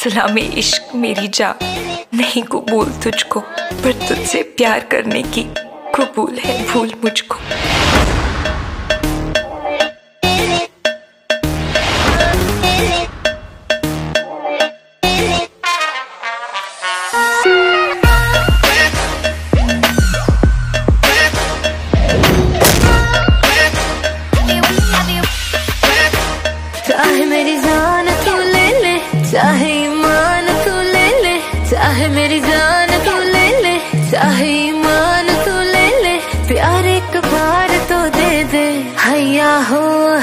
सलामी इश्क मेरी जा नहीं कबूल तुझको, पर तुझसे प्यार करने की कबूल है भूल मुझको। चाहे मेरी जान तू ले ले, चाहे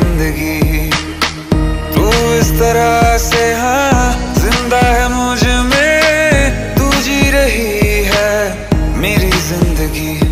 बंदगी तू इस तरह से हाँ ज़िंदा है मुझमें, तू जी रही है मेरी ज़िंदगी।